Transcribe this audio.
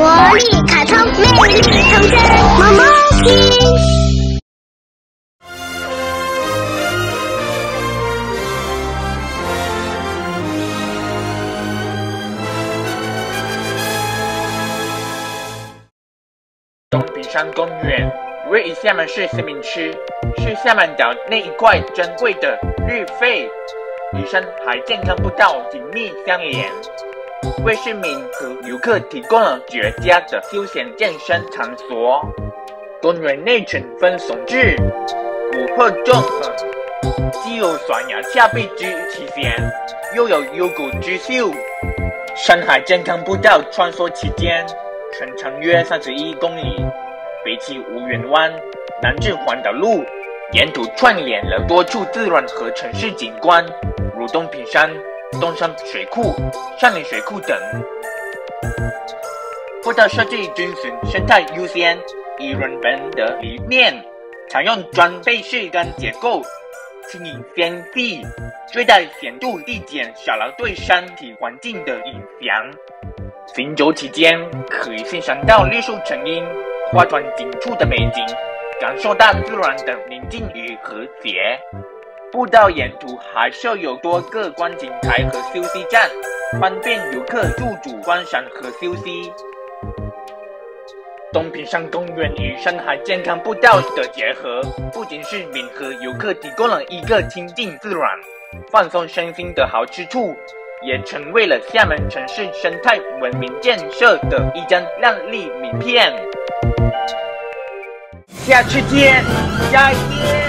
魔力卡通，魅力童真，么么听。东屏山公园位于厦门市西明区，是厦门岛那一块珍贵的绿肺，与深海健康步道紧密相连，为市民和游客提供了绝佳的休闲健身场所。公园内群分耸峙，古鹤纵横，既有悬崖峭壁之奇险，又有幽谷之秀。山海健康步道穿梭其间。全长约三十一公里，北起无缘湾，南至环岛路，沿途串联了多处自然和城市景观，如东平山、东山水库、上林水库等。步道设计遵循生态优先、以人本的理念，采用砖背式钢结构，轻盈纤细，最大显著递减小楼对山体环境的影响。行走期间，可以欣赏到绿树成荫、花团锦簇的美景，感受到自然的宁静与和谐。步道沿途还设有多个观景台和休息站，方便游客驻足观赏和休息。东屏山公园与深海健康步道的结合，不仅是民和游客提供了一个亲近自然、放松身心的好去处。也成为了厦门城市生态文明建设的一张亮丽名片。下次见，再见。